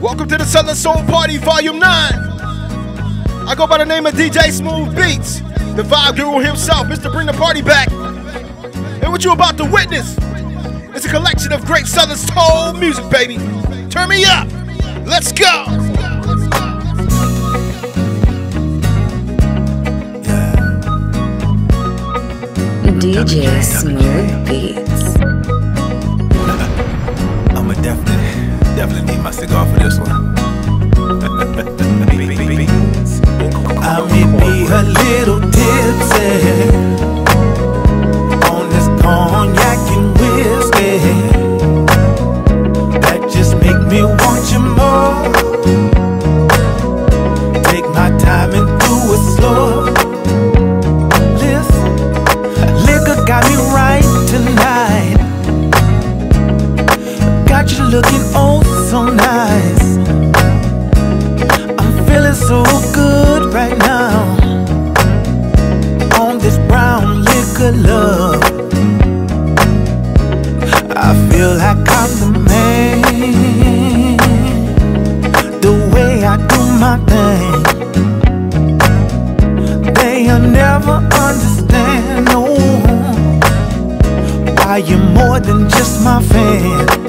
Welcome to the Southern Soul Party Volume 9. I go by the name of DJ Smoov Beatz, the vibe guru himself, Mr. Bring the Party Back. And what you about to witness is a collection of great Southern Soul music, baby. Turn me up. Let's go. DJ Smoov Beatz. Definitely need my cigar for this one. I may be a little tipsy. more than just my fan.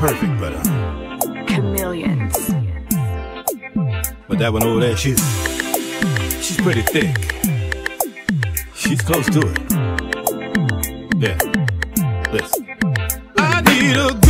perfect, brother. Chameleons. But that one over there, she's she's pretty thick. She's close to it. Yeah. Listen. I need a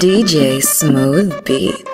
DJ Smoov Beatz.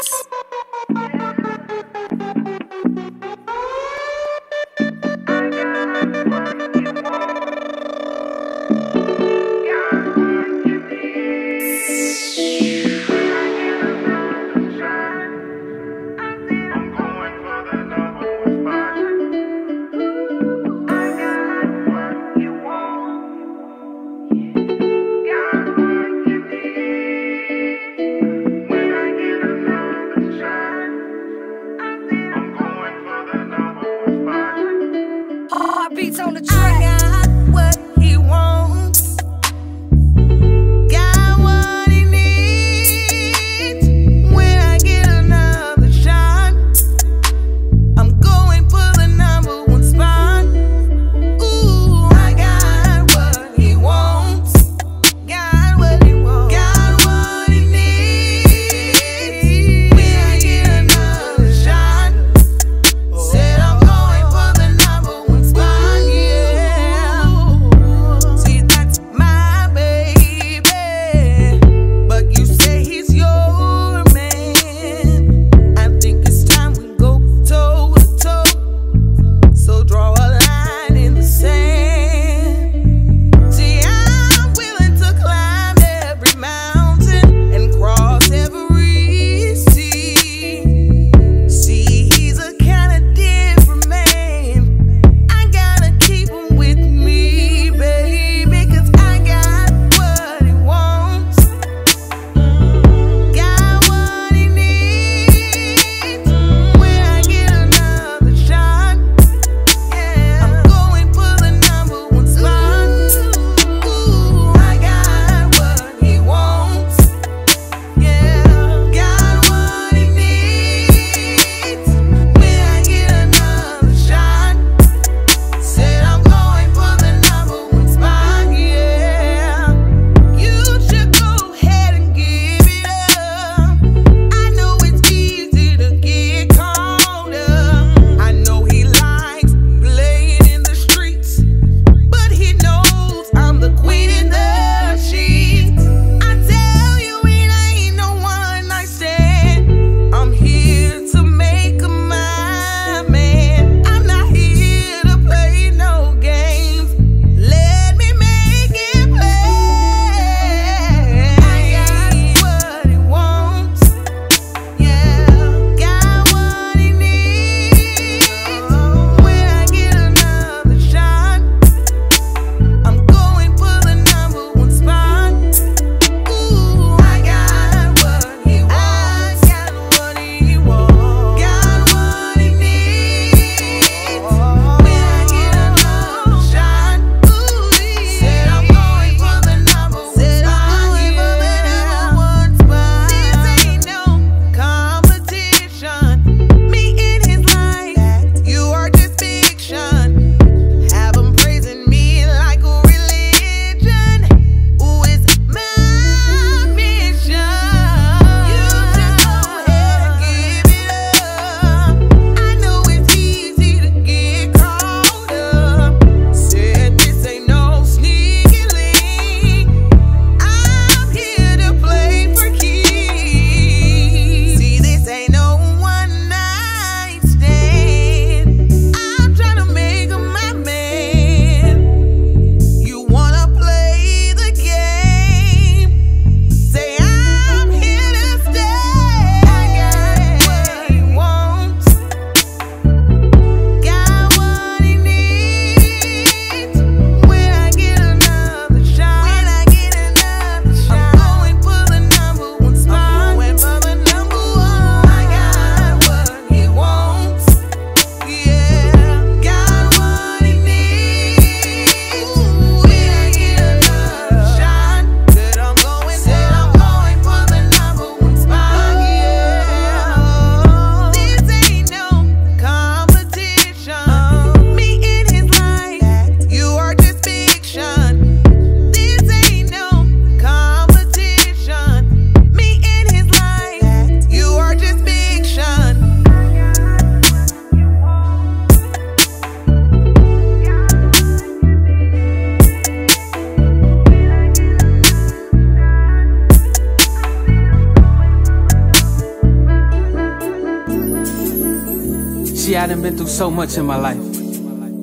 So much in my life.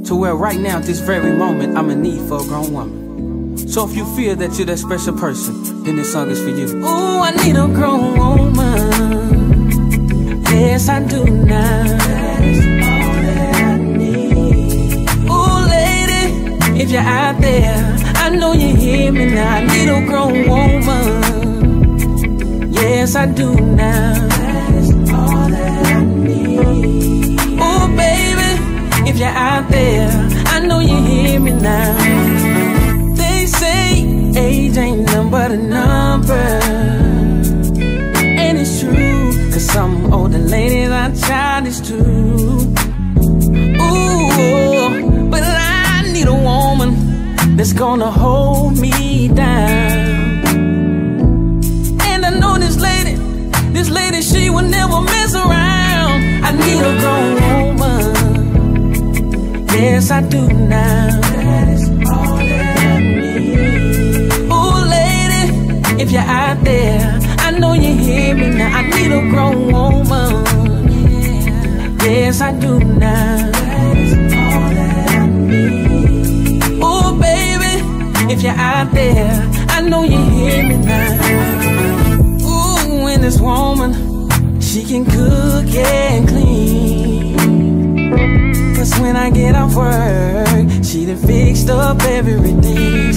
To where right now, this very moment, I'm in need for a grown woman. So if you feel that you're that special person, then this song is for you. Ooh, I need a grown woman. Yes, I do now. Ooh, lady, if you're out there, I know you hear me now. I need a grown woman. Yes, I do now. You're out there, I know you hear me now. They say age ain't nothing but a number. And it's true, cause some older ladies are childish too. Ooh, but I need a woman that's gonna hold me down. Yes, I do now. Ooh, lady, if you're out there, I know you hear me now. I need a grown woman. Yes, I do now. Ooh, baby, if you're out there, I know you hear me now. Ooh, when this woman, she can cook and when I get off work, she done fixed up everything.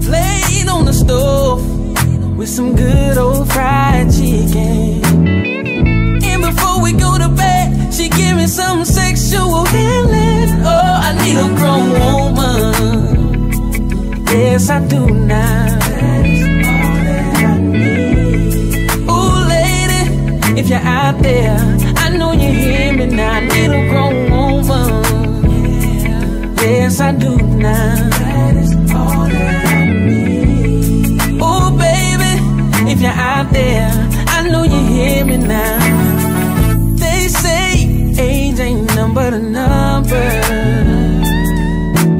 Laid on the stove with some good old fried chicken. And before we go to bed, she give me some sexual healing. Oh, I need a grown woman. Yes, I do now. Ooh, lady, if you're out there, I know you hear me now. A grown I do now. Oh, baby, if you're out there, I know you hear me now. They say age ain't nothing but a number.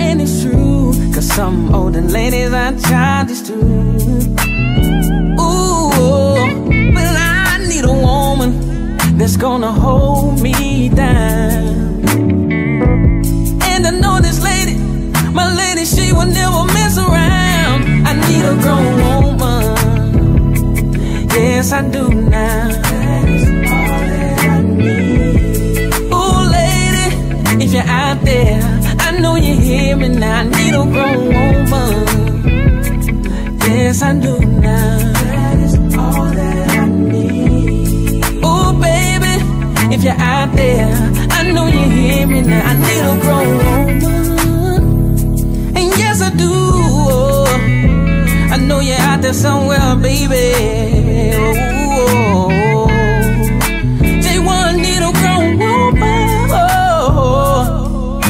And it's true, cause some older ladies are childish too. Ooh, but I need a woman that's gonna hold me down. Grown woman. Yes, I do now. Ooh, lady, if you're out there, I know you hear me now. I need a grown woman. Yes, I do now. That is all that I need. Ooh, baby, if you're out there, I know you hear me now. I need a grown woman. Know you're out there somewhere, baby. Oh, J Wonn need a grown. Oh,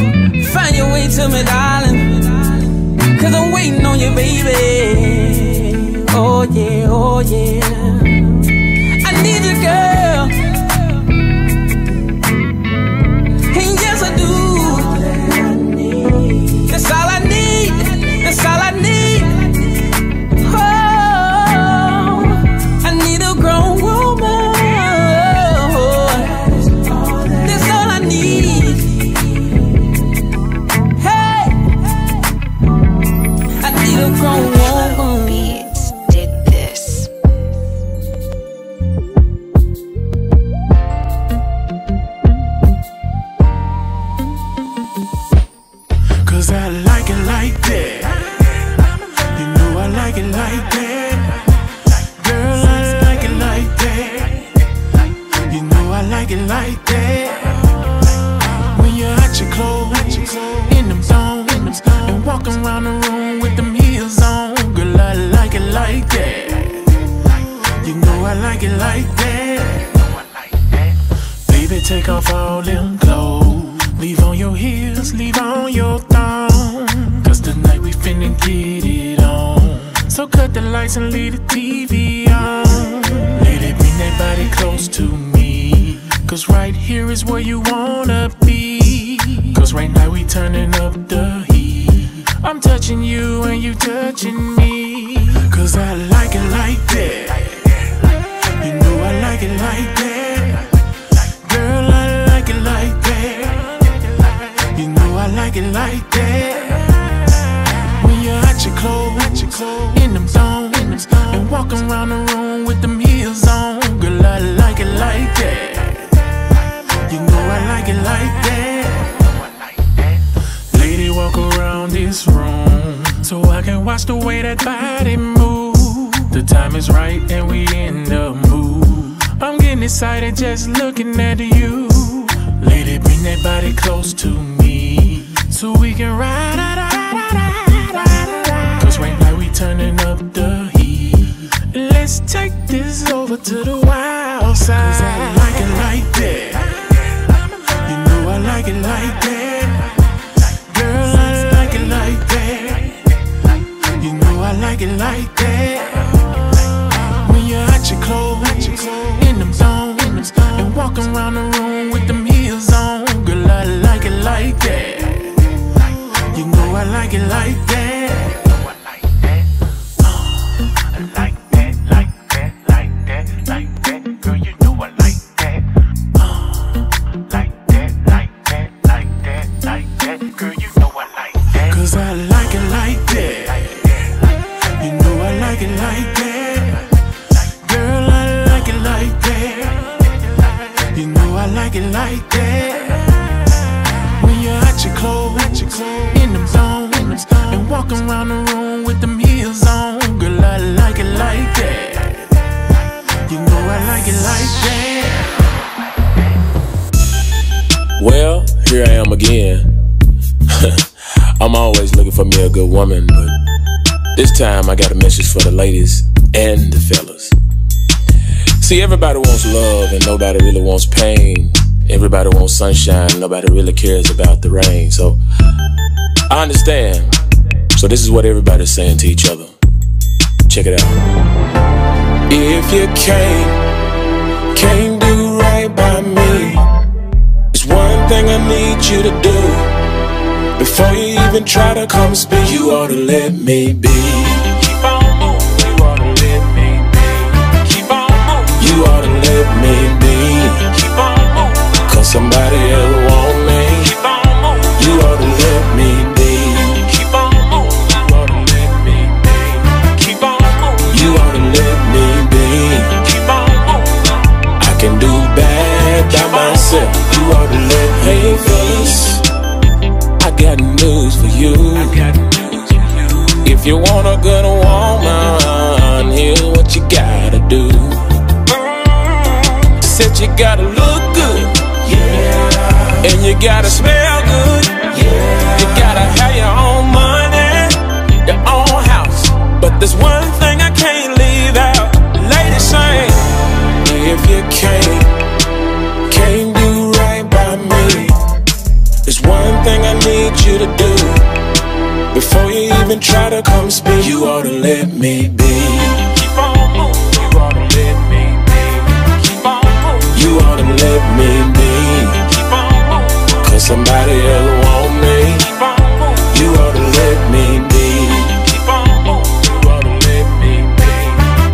find your way to me, darling. Cause I'm waiting on you, baby. Oh, yeah, oh, yeah. Everybody wants love and nobody really wants pain. Everybody wants sunshine, nobody really cares about the rain. So I understand. So this is what everybody's saying to each other. Check it out. If you can't, can't do right by me, it's one thing I need you to do. Before you even try to come speak, you ought to let me be. Me be. Keep on moving, cause somebody else want me. Keep on moving, you ought to let me be. Keep on moving, you ought to let me be. Keep on moving, you ought to let me be. Keep on moving, I can do bad by myself. You ought to let me fellas. I got news for you. If you want a good woman, gotta look good, yeah, and you gotta smell good, yeah. You gotta have your own money, your own house. But there's one thing I can't leave out. Lady sing, if you can't, can't do right by me. There's one thing I need you to do Before you even try to come speak You ought to let me be somebody else want me. Keep on moving You ought to let me be. Keep on moving You ought to let me be.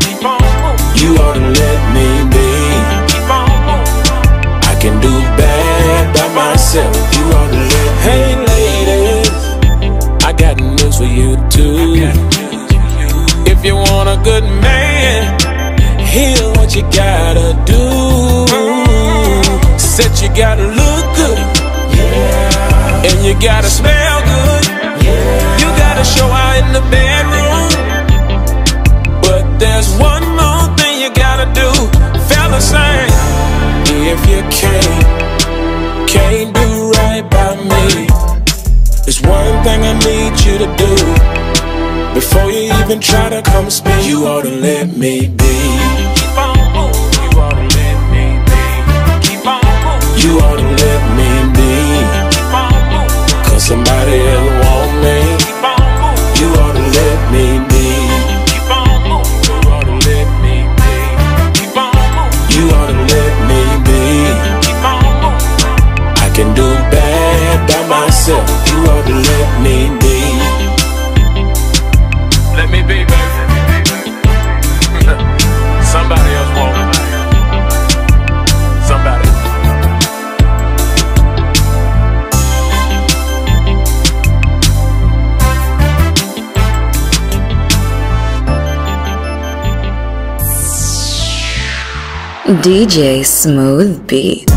Keep on moving You ought to let me be. Keep on moving I can do bad by myself. You ought to let Hey ladies, I got news for you too. If you want a good man, here's what you gotta can't can't do right by me. There's one thing I need you to do. Before you even try to come speak, you ought to let me be. Keep on moving, you ought to let me be. Keep on moving, you ought myself. You ought to let me be. Let me be, baby. Somebody else want me. Somebody. DJ Smoov Beatz.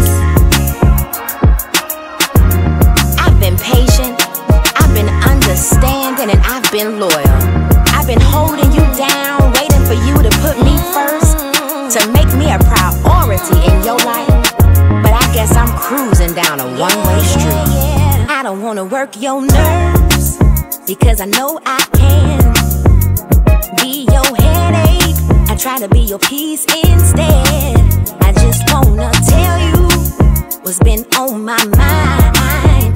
your nerves because I know I can be your headache. I try to be your peace instead. I just wanna tell you what's been on my mind.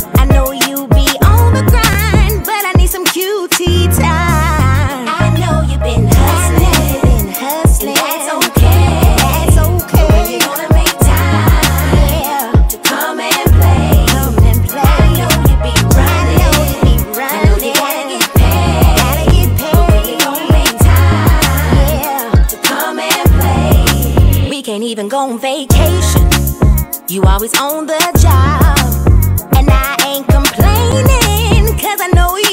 on vacation. You always on the job. And I ain't complaining, cause I know you.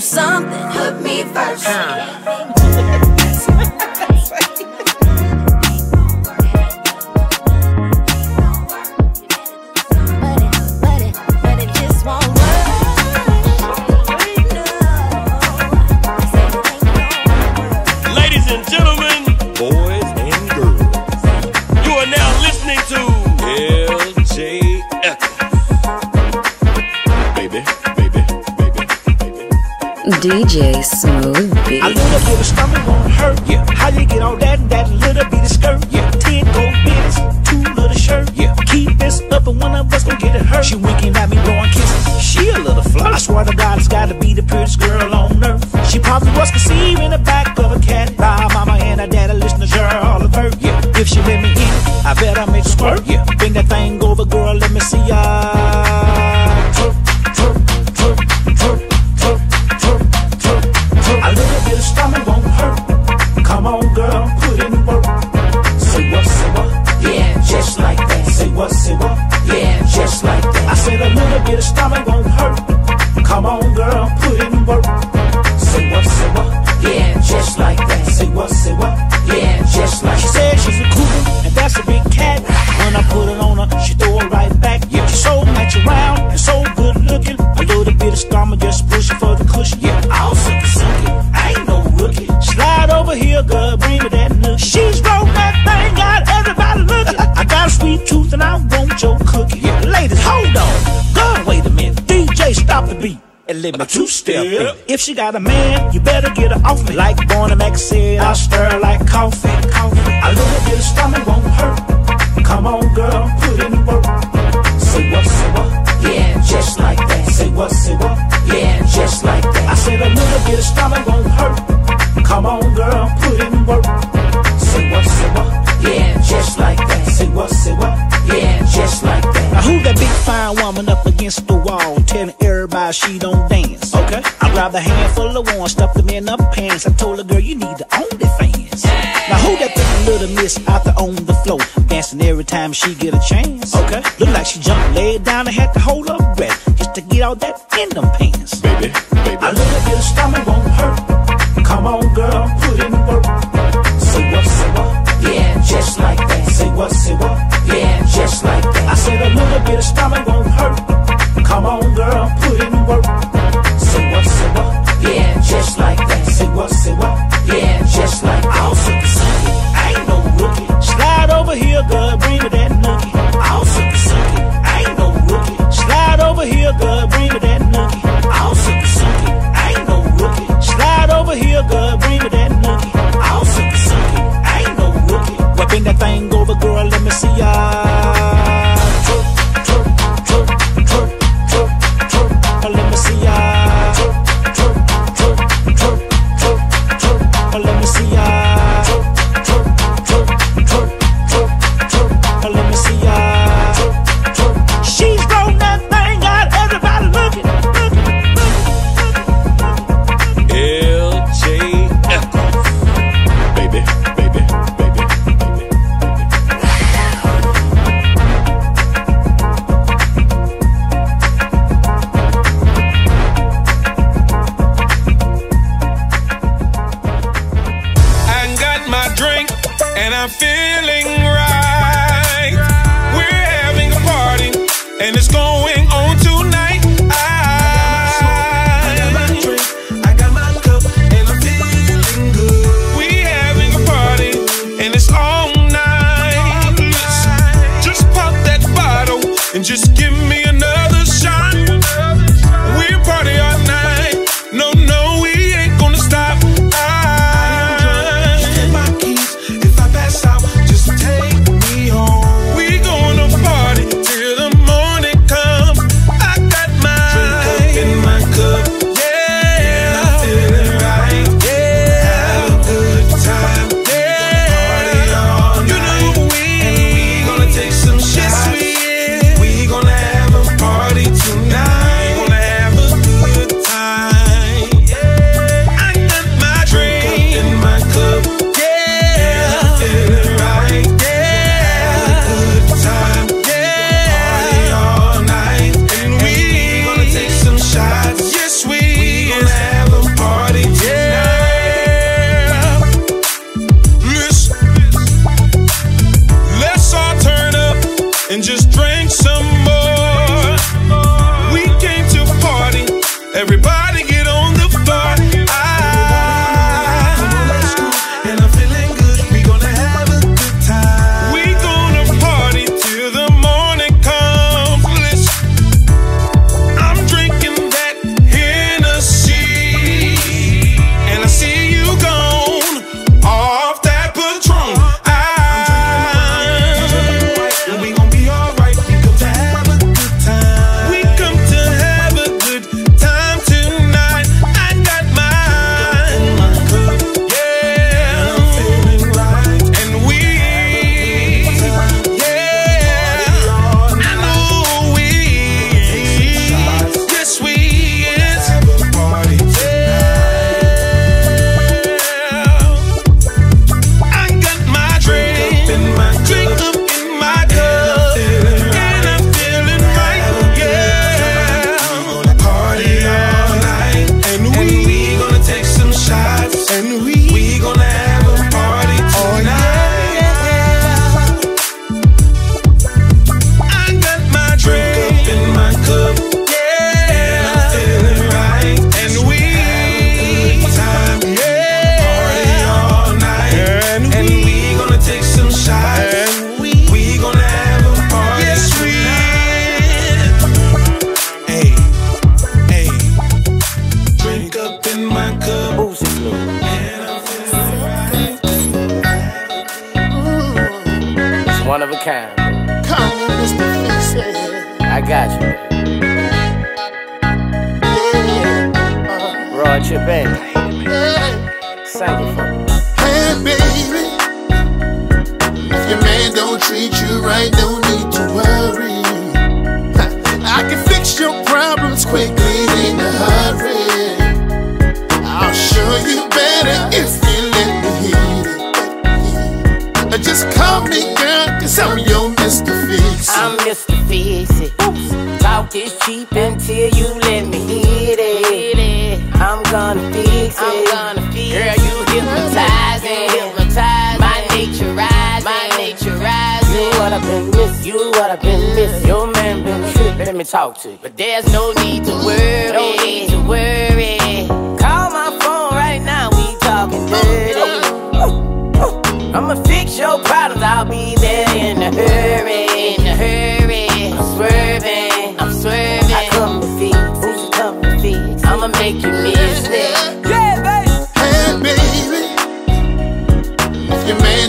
something. If she got a man, you better get her off me. Like Born and Max said, I stir like coffee. coffee. A little bit of stomach won't hurt. Come on, girl, put in the work. Say what, say what? Yeah, just like that. Say what, say what? Yeah, just like that. I said a little bit of stomach won't hurt. Come on, girl, put in the work. Say what, say what? Yeah, just like that. Say what, say what? Yeah, just like that. Now who that big fine woman up against the wall telling everybody she don't dance? a handful of ones, stuffed them in her pants. I told her, girl, you need to own the fans. Hey. Now who that thick little miss out there on the floor, dancing every time she get a chance. Okay. Look like she jumped, laid down, and had to hold her breath just to get all that in them pants. Baby, baby. A little bit of stomach won't hurt. Come on, girl, put in work. Say what, say what? Yeah, just like that. Say what, say what? Yeah, just like that. I said a little bit of stomach won't hurt. Come on, girl,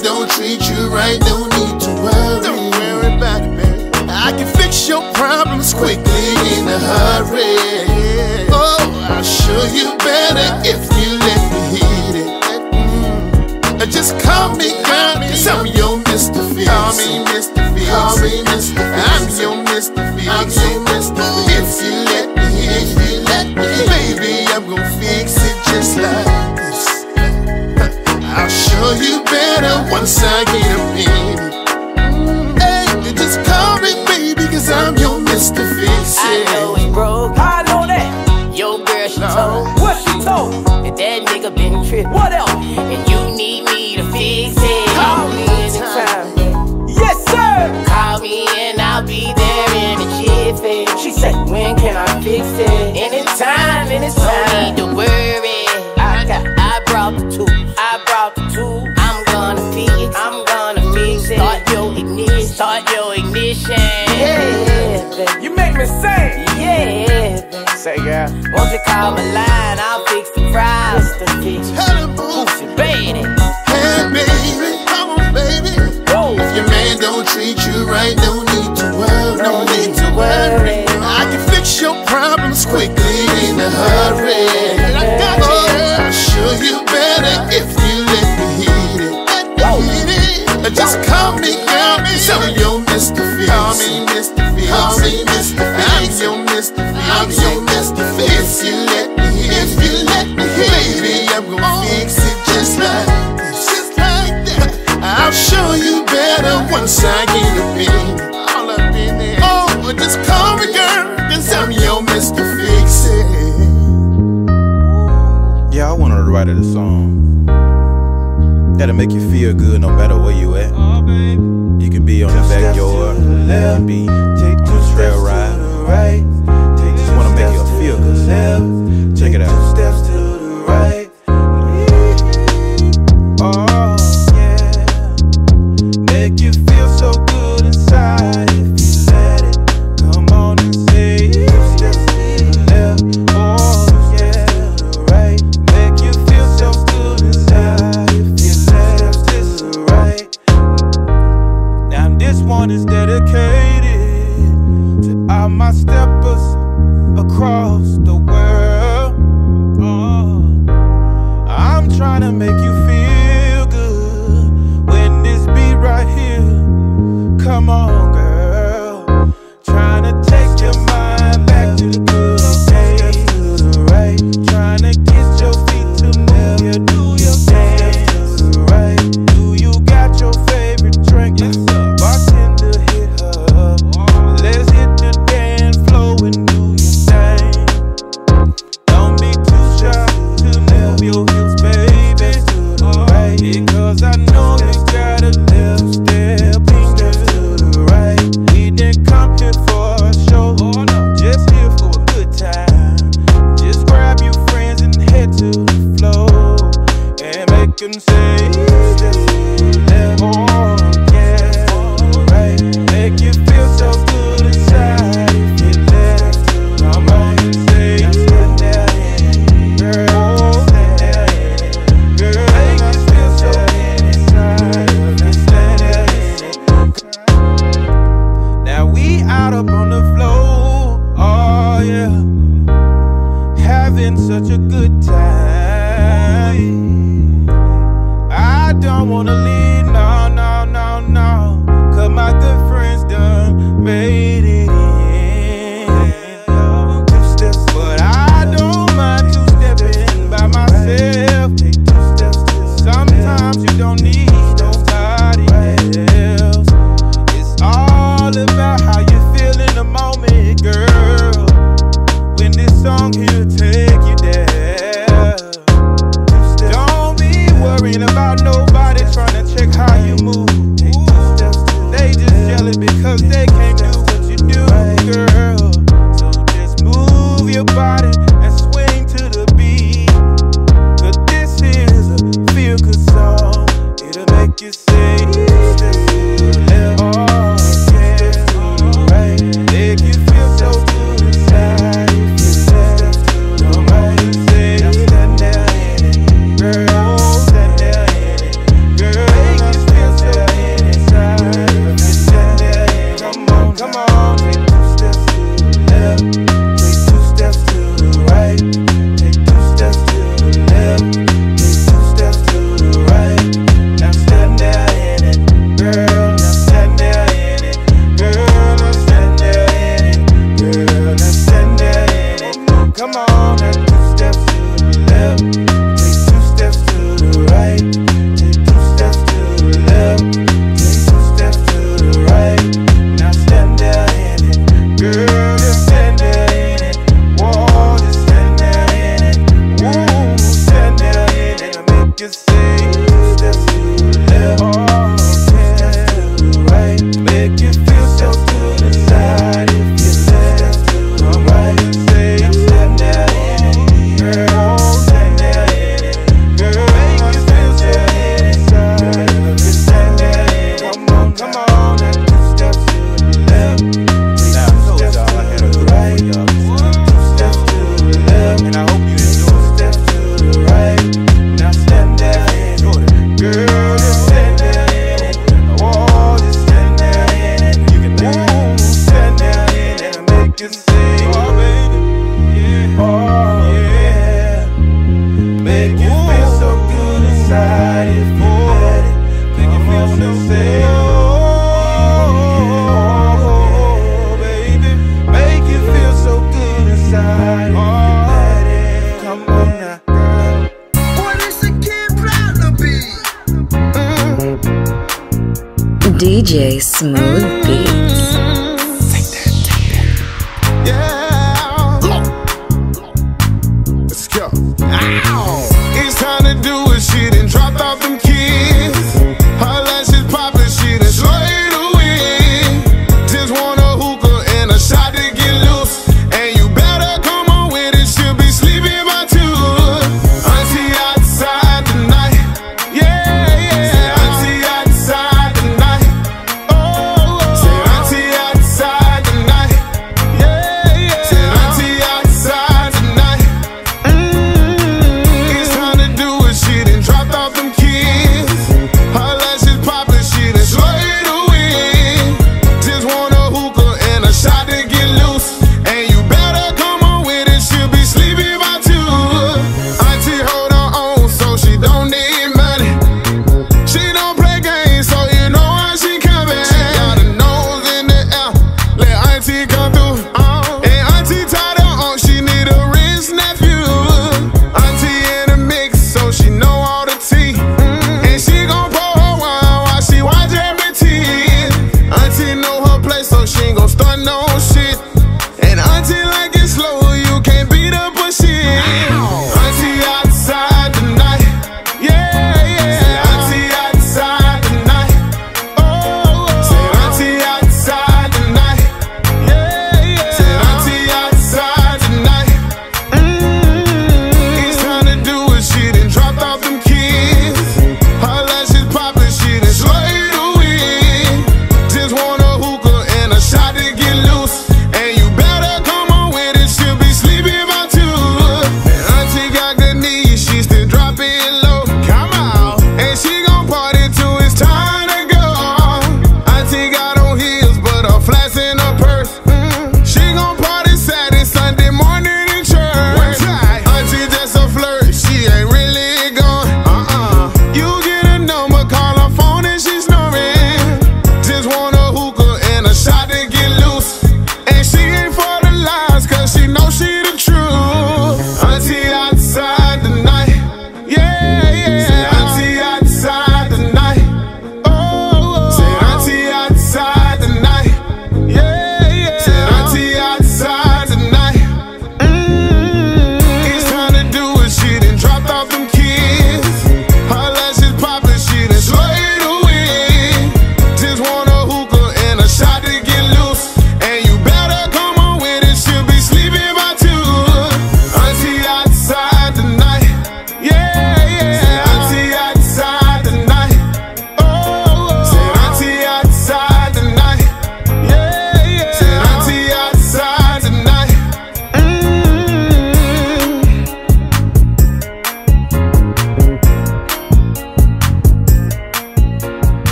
don't treat you right, don't need to worry. Don't worry about it, baby. I can fix your problems quickly in a hurry. Oh, I'll show you better if you let me hit it. Mm. Uh, just call me, call cause I'm your Mr. Fix. Call me Mr. Fix. Call me Mr. Fix. I'm your Mr. Fix. I'm your Mr. Fix. If you let me, if you let me, baby, I'm gonna fix it just like know you better once I get a baby. Hey, you just call me baby, cause I'm your Mr. Fix I know he broke. I know that. Your girl, she no. told. What she told? That that nigga been tripping. What else? And you need me to fix it. Call me anytime. Yes, sir. Call me and I'll be there in a jiffy. She said, when can I fix it? Anytime, anytime. Won't you call my line? I'll fix the fries. Tell him, who's your baby? Hey, baby, come on, baby. Whoa. If your man don't treat you right, don't if you let me, baby, I'm gonna fix it just like. Just like that. I'll show you better once I get up in it. Oh, just call me, girl, I'm your Mr. Fix Yeah, I wanted to write a song that'll make you feel good no matter where you at. Oh, you can be on the backyard, you can be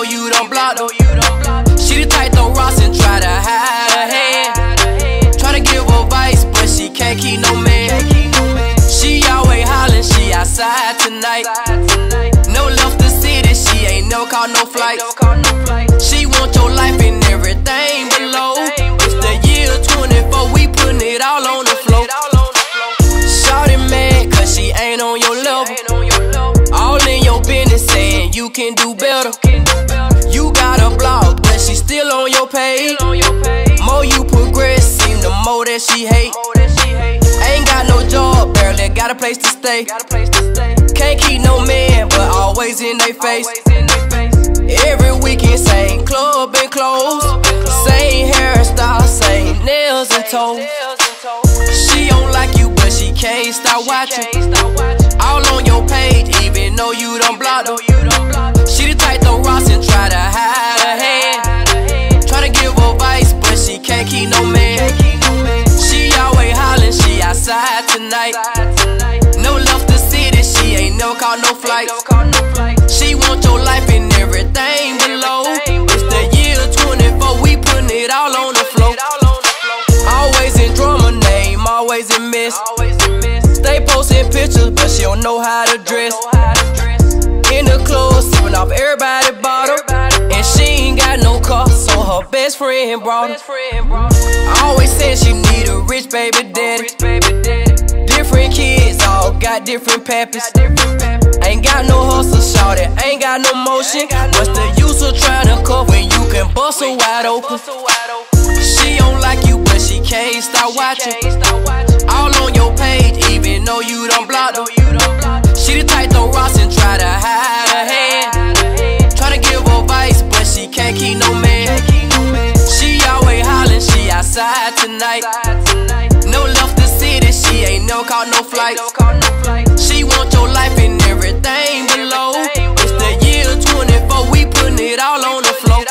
though you don't block her. She the type throw rocks and try to hide her hand. Try to give advice, but she can't keep no man. She always hollering, she outside tonight. No left the city, she ain't no call, no flights. She want your life and everything below. It's the year 24, we putting it all on the floor. Shawty mad, cause she ain't on your level. All in your business, saying you can do better. Still on your page. More you progress, seem the more that she hate. Ain't got no job, barely got a place to stay. Can't keep no man, but always in they face. Every weekend, same club and clothes. Same hairstyle, same nails and toes. She don't like you, but she can't stop watching. All on your page, even though you don't block her. She the type throw rocks and try to hide can't keep no man. She always hollering, she outside tonight. No love to see city, she ain't no call, no flight. She want your life and everything below. It's the year 24, we putting it all on the floor. Always in drama, name always in miss. They posting pictures, but she don't know how to dress. In the clothes, sipping off everybody's bottle her best friend brought her. I always said she need a rich baby daddy. Different kids, all got different pappies. Ain't got no hustle, shout it, ain't got no motion. What's the use of trying to cuff when you can bust her wide open? She don't like you, but she can't stop watching. All on your page, even though you don't block her. She the type throw rocks and try to hide her hand. Tryna give advice, but she can't keep no man. Outside tonight. No left the city, she ain't no caught no flights. She want your life and everything below. It's the year 24, we putting it all on the floor.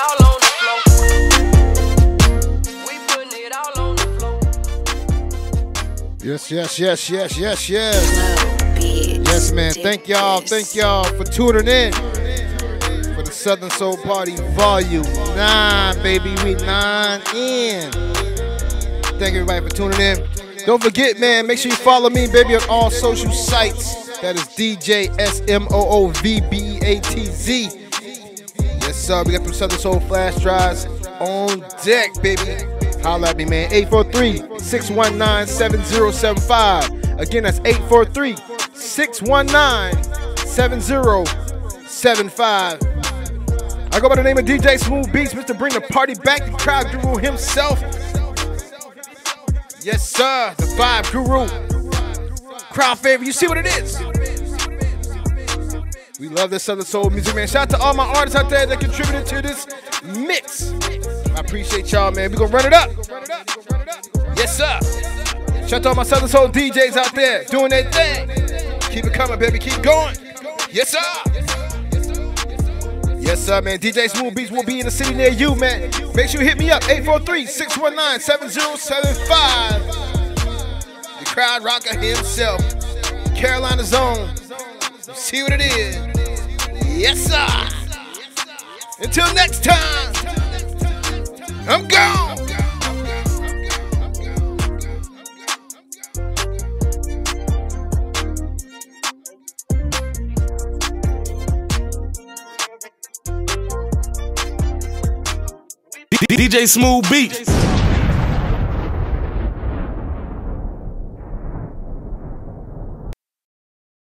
Yes, yes, yes, yes, yes, yes. Yes, man. Thank y'all. Thank y'all for tuning in Southern Soul Party Volume 9, baby. We 9 in. Thank everybody for tuning in. Don't forget, man, make sure you follow me, baby, on all social sites. That is DJ S M O O V B A T Z. Yes, sir. We got some Southern Soul flash drives on deck, baby. Holla at me, man. 843-619-7075. Again, that's 843-619-7075. I go by the name of DJ Smoov Beatz, Mr. Bring the Party Back, the crowd guru himself. Yes, sir. The Vibe Guru. Crowd favorite. You see what it is? We love this Southern Soul music, man. Shout out to all my artists out there that contributed to this mix. I appreciate y'all, man. We gonna run it up. Yes, sir. Shout out to all my Southern Soul DJs out there doing their thing. Keep it coming, baby. Keep going. Yes, sir. Yes, sir, man. DJ Smoov Beatz will be in the city near you, man. Make sure you hit me up. 843-619-7075. The crowd rocker himself. Carolina Zone. See what it is. Yes, sir. Until next time, I'm gone. DJ Smoov Beatz.